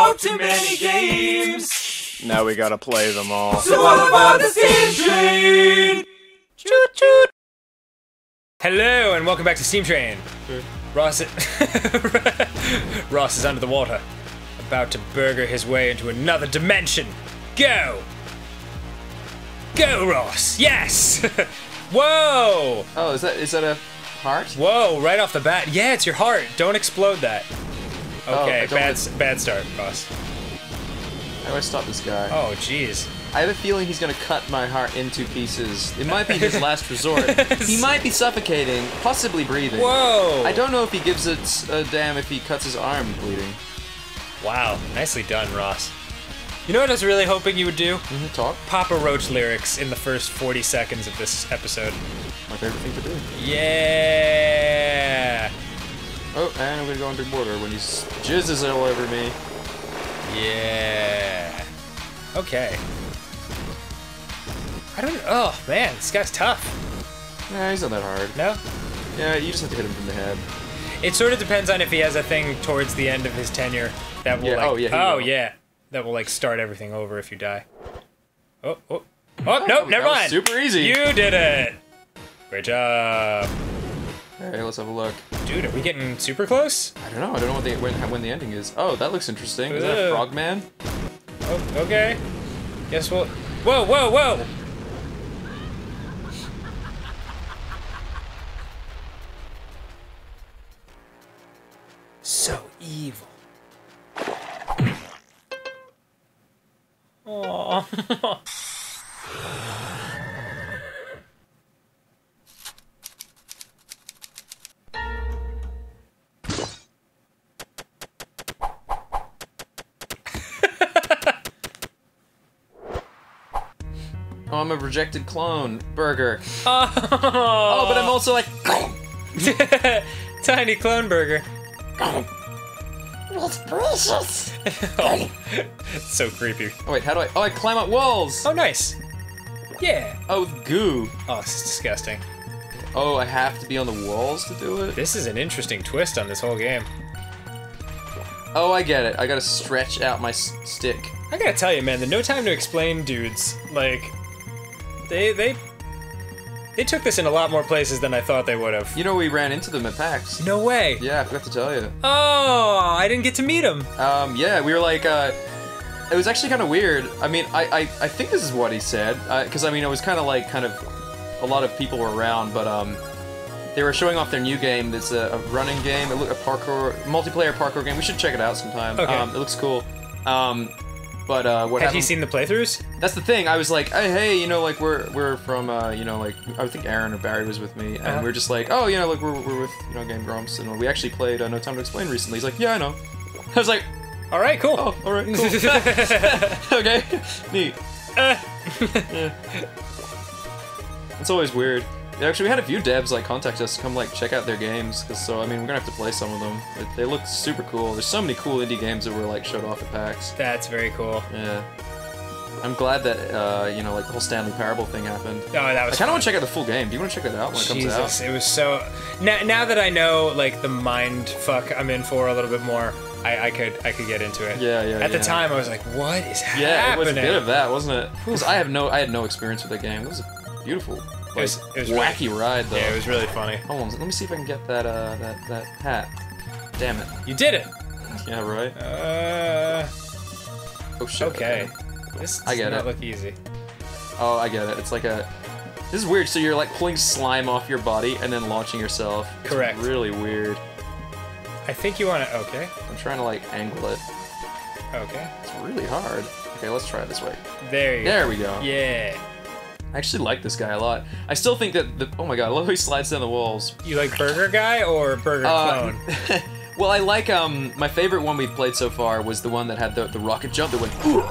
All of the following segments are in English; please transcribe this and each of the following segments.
Too many games. Now we gotta play them all. So all about the Steam Train. Choot choot. Hello and welcome back to Steam Train. Ross, Ross is under the water, about to burger his way into another dimension. Go! Go, Ross! Yes! Whoa! Oh, is that is that a heart? Whoa! Right off the bat, yeah, it's your heart. Don't explode that. Oh, Okay, I don't bad want- s bad start, Ross. How do I stop this guy? Oh, jeez. I have a feeling he's gonna cut my heart into pieces. It might be his last resort. he might be suffocating, possibly breathing. Whoa! I don't know if he gives it a damn if he cuts his arm bleeding. Wow, nicely done, Ross. You know what I was really hoping you would do? Mm-hmm. Talk. Papa Roach lyrics in the first 40 seconds of this episode. My favorite thing to do. Yeah! Oh, and I'm gonna go under border when he jizzes all over me. Yeah. Okay. I don't. Oh man, this guy's tough. Nah, he's not that hard. No. Yeah, you just have to hit him from the head. It sort of depends on if he has a thing towards the end of his tenure that will Yeah, like. oh, yeah, oh will. yeah. That will like start everything over if you die. Oh oh oh, oh no! that Never mind. super easy. You did it. Great job, Hey, let's have a look. Dude. Are we getting super close? I don't know. I don't know what the, when, when the ending is. Oh, that looks interesting. Is that a Ugh. frogman? Oh, okay. Guess we'll. Whoa, whoa, whoa! So evil. Aww. I'm a rejected clone. Burger. oh, Oh, but I'm also like. Tiny clone burger. It's precious. Oh, so creepy. Oh wait, how do I? Oh, I climb up walls. Oh, nice. Yeah. Oh, with goo. Oh, this is disgusting. Oh, I have to be on the walls to do it. This is an interesting twist on this whole game. Oh, I get it. I gotta stretch out my s- stick. I gotta tell you, man, the No Time to Explain dudes, like, they they they took this in a lot more places than I thought they would have. You know, we ran into them at PAX. No way. Yeah, I forgot to tell you. Oh, I didn't get to meet them. Um, yeah, we were like, uh, it was actually kind of weird. I mean, I, I, I think this is what he said, because I mean, it was kind of like, kind of, a lot of people were around, but um, they were showing off their new game. It's a, a running game, a, a parkour, multiplayer parkour game. We should check it out sometime. Okay. Um, it looks cool. Um, but uh, what Had he seen the playthroughs? That's the thing. I was like, hey, hey, you know, like we're we're from, uh, you know, like I think Arin or Barry was with me, and Uh-huh. we are just like, oh, you know, like we're, we're with you know Game Grumps, and we actually played uh, No Time to Explain recently. He's like, yeah, I know. I was like, All right, cool. oh, all right, cool. okay, neat. Uh. Yeah. It's always weird. Yeah, actually, we had a few devs like contact us to come like check out their games, 'cause- so I mean, we're gonna have to play some of them. They, they look super cool. There's so many cool indie games that were like showed off at PAX. That's very cool. Yeah. I'm glad that uh, you know, like the whole Stanley Parable thing happened. Oh, that was. I kind of want to check out the full game. Do you want to check that out when it comes Jesus, out? it was so. Now, now that I know like the mind fuck I'm in for a little bit more, I, I could I could get into it. Yeah, yeah, At the time, I was like, what is Yeah, happening? it was a bit of that, wasn't it? Because I have no, I had no experience with that game. It was beautiful, like, was- it was wacky ride though. Yeah, it was really funny. Hold on, let me see if I can get that, uh, that that hat. Damn it. You did it. Yeah, right. Uh, Oh shit. okay. This does I get not it. look easy. Oh, I get it. It's like a. This is weird. So you're like pulling slime off your body and then launching yourself. It's Correct. Really weird. I think you want to. Okay. I'm trying to like angle it. Okay. It's really hard. Okay, let's try it this way. There you There we go. go. Yeah. I actually like this guy a lot. I still think that the oh my god, I love how he slides down the walls. You like Burger Guy or Burger Uh, Clone? well, I like um my favorite one we've played so far was the one that had the, the rocket jump that went. "Ooh."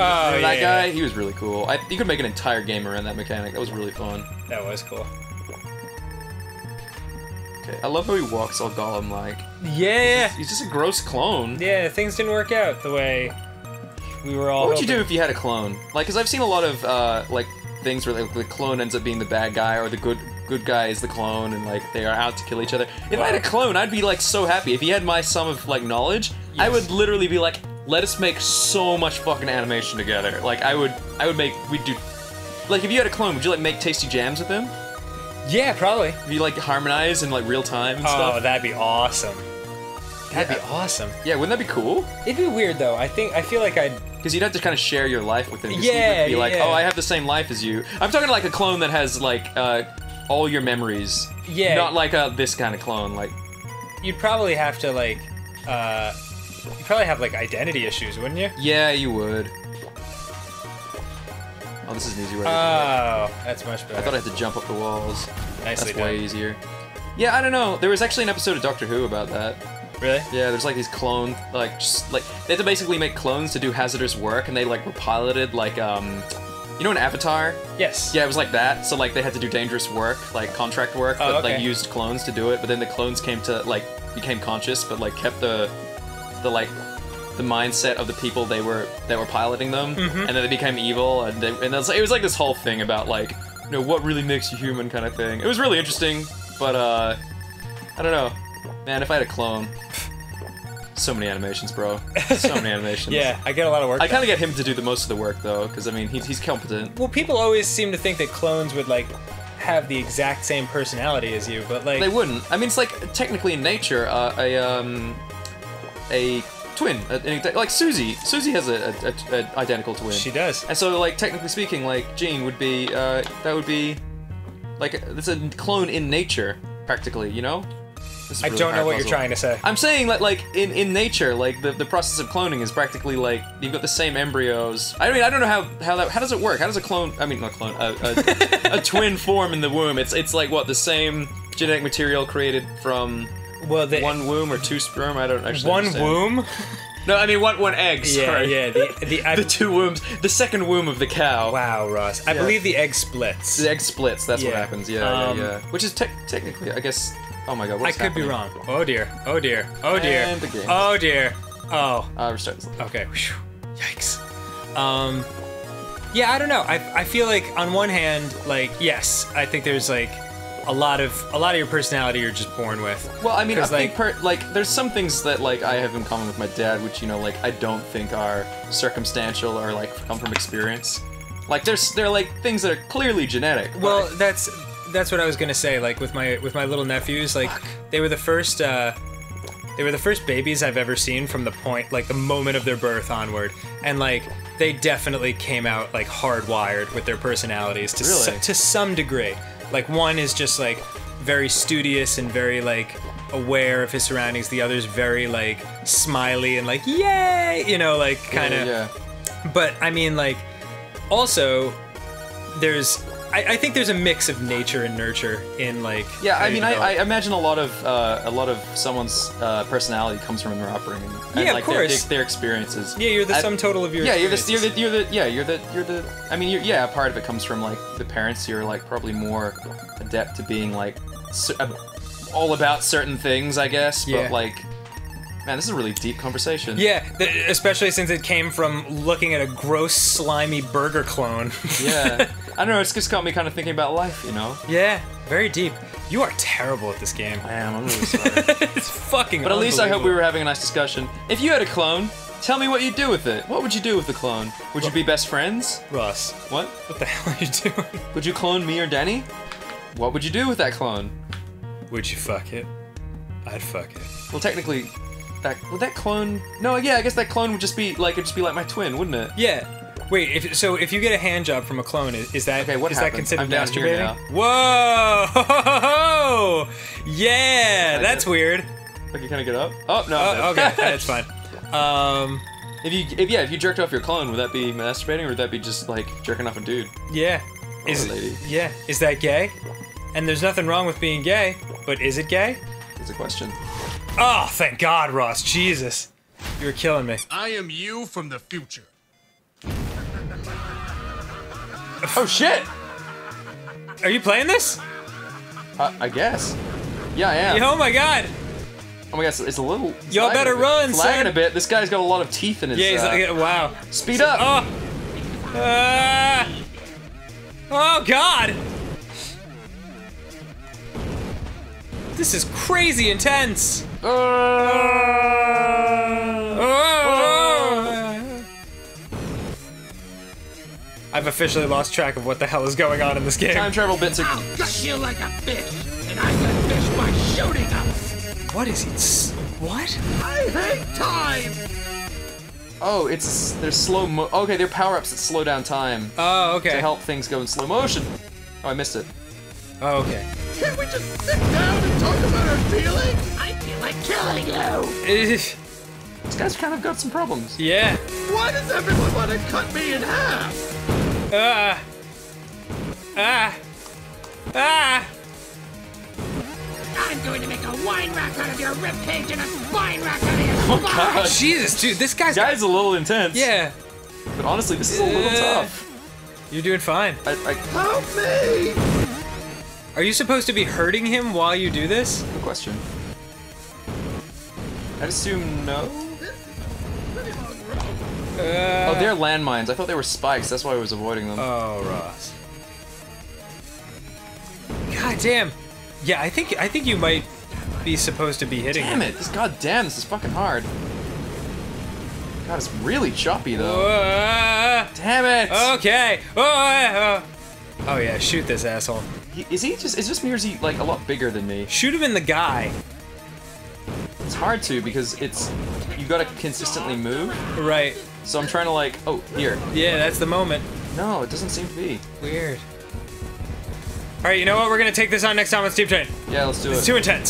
Oh, Remember that yeah. guy? He was really cool. I, you could make an entire game around that mechanic. That was really fun. That was cool. Okay, I love how he walks all Gollum like. Yeah. He's just a gross clone. Yeah. Things didn't work out the way we were all. What would you do if you had a clone? Like, because I've seen a lot of uh, like things where like, the clone ends up being the bad guy or the good good guy is the clone, and like they are out to kill each other. If I had a clone, I'd be like so happy. If he had my sum of like knowledge, I would literally be like, let us make so much fucking animation together. Like I would, I would make, we'd do, like if you had a clone, would you like make tasty jams with him? Yeah, probably. Would you like harmonize in like real time and Oh, stuff? that'd be awesome. That'd be awesome. Yeah, wouldn't that be cool? It'd be weird though. I think I feel like I'd. Because you'd have to kind of share your life with him. Yeah, he would be like, yeah. oh, I have the same life as you. I'm talking like a clone that has like uh, all your memories. Yeah. Not like uh, this kind of clone. Like, You'd probably have to like. uh You'd probably have like identity issues, wouldn't you? yeah, you would. Oh, this is an easy way. Oh, that's much better. I thought I had to jump up the walls. Nicely That's way easier. Yeah, I don't know. There was actually an episode of Doctor Who about that. Really? Yeah, there's like these clone, like just like they had to basically make clones to do hazardous work, and they like were piloted like um, you know, an Avatar. Yes. Yeah, it was like that. So like they had to do dangerous work, like contract work, Oh, but like used clones to do it. But then the clones came to like became conscious, but like kept the the like the mindset of the people they were that were piloting them, Mm-hmm. and then they became evil. And they, and it was, it was like this whole thing about like you know what really makes you human kind of thing. It was really interesting, but uh, I don't know, man. If I had a clone. So many animations, bro. So many animations. Yeah, I get a lot of work. I kind of get him to do the most of the work though, because I mean he's, he's competent. Well, people always seem to think that clones would like have the exact same personality as you, but like They wouldn't. I mean, it's like technically in nature, uh, a um, a twin, a- like Suzy. Suzy has a, a, a, a identical twin. she does. And so, like technically speaking, like Jean would be, uh, that would be, like it's a clone in nature, practically. You know? This is really don't know hard what you're trying to say. I'm saying that, like in, in nature, like the, the process of cloning is practically like you've got the same embryos. I mean, I don't know how how that how does it work? How does a clone? I mean, not clone, a, a, a twin form in the womb. It's it's like what the same genetic material created from Well, the one womb or two sperm. I don't actually. one understand. womb. No, I mean one one egg. Yeah, Sorry. yeah. The the, I, The two wombs. The second womb of the cow. wow, Ross. I Yeah. believe the egg splits. The egg splits. That's what happens. Yeah, Um, yeah, yeah. Which is te- technically, I guess. Oh my god. I could be wrong. Oh dear. Oh dear. Oh dear. And the game. Oh dear. Oh. Uh, restart this. Okay. Whew. Yikes. Um. Yeah, I don't know. I I feel like on one hand, like yes, I think there's like a lot of a lot of your personality you're just born with. Well, I mean, I 'Cause, think like- per, like there's some things that like I have in common with my dad, which you know, like I don't think are circumstantial or like come from experience. Like there's they're like things that are clearly genetic. Well, that's that's what I was gonna say. Like with my with my little nephews, like they were the first uh, they were the first babies I've ever seen from the point like the moment of their birth onward, and like they definitely came out like hardwired with their personalities to Really? so- to some degree. Like one is just like very studious and very like aware of his surroundings. The other's very like smiley and like yay, you know, like kind of yeah. but I mean, like, also, there's. I, I think there's a mix of nature and nurture in like. Yeah, I mean, I, I imagine a lot of uh, a lot of someone's uh, personality comes from their upbringing and Yeah, of like their- course. Their, their experiences. Yeah, you're the I- sum total of your. yeah, you're the, you're the you're the yeah you're the you're the I mean you're, yeah a part of it comes from like the parents you're like probably more adept to being like uh, all about certain things I guess but Yeah. like man this is a really deep conversation Yeah, th- especially since it came from looking at a gross, slimy burger clone. yeah I don't know it's just got me kind of thinking about life you know yeah, very deep. You are terrible at this game. I am I'm really sorry it's fucking. but at least I hope we were having a nice discussion if you had a clone tell me what you'd do with it what would you do with the clone would you be best friends Ross, what what the hell are you doing? would you clone me or Danny what would you do with that clone Would you fuck it? I'd fuck it. Well, technically, that would that clone? No, yeah, I guess that clone would just be like it'd just be like my twin, wouldn't it? Yeah. Wait, if so, if you get a hand job from a clone, is, is that Okay, what is that considered I'm down here masturbating? Whoa! Yeah, that's weird. Like you kind of get up. Oh no. Oh, okay, that's fine. Um, if you, if yeah, if you jerked off your clone, would that be masturbating or would that be just like jerking off a dude? yeah. Is Poor lady. yeah, is that gay? And there's nothing wrong with being gay, but is it gay? That's a question. Oh, thank God, Ross. Jesus, you were killing me. I am you from the future. Oh shit! Are you playing this? Uh, I guess. Yeah, I am. Oh my God. Oh my god, it's, it's a little. Y'all better a It's run, lagging son. a bit. This guy's got a lot of teeth in his. Yeah, he's uh, like, wow. Speed up. Oh. Ah. oh God. This is crazy intense. Uh, uh, uh. I've officially lost track of what the hell is going on in this game. Time travel bits are. I'll gut you like a bitch, and I can fish by shooting up. What is it? What? I hate time. Oh, it's they're slow mo. Okay, they're power ups that slow down time. Oh, okay. To help things go in slow motion. Oh, I missed it. Oh, okay. Can't we just sit down and talk about our feelings? I feel like killing you. This guy's kind of got some problems. yeah. Why does everyone want to cut me in half? Ah. Ah. Ah. I'm going to make a wine rack out of your ribcage and a spine rack out of your Oh spine. God, Jesus, dude, this guy's. guy's a little intense. Yeah. but honestly, this is a little tough. You're doing fine. I, I Help me! Are you supposed to be hurting him while you do this? good question. I'd assume no. Uh, Oh, they're landmines. I thought they were spikes. That's why I was avoiding them. Oh, Ross. God damn. Yeah, I think I think you might be supposed to be hitting damn it! This god damn, this is fucking hard. God, it's really choppy though. Uh, Damn it! okay. Oh, uh, oh, yeah, shoot this asshole. Is he just? Is just me or is he like a lot bigger than me? Shoot him in the guy. It's hard to because it's you gotta consistently move. Right. So I'm trying to like, oh here. Yeah, that's the moment. No, it doesn't seem to be. Weird. All right, you know what? We're gonna take this on next time with Steam Train. Yeah, let's do It's it. too intense.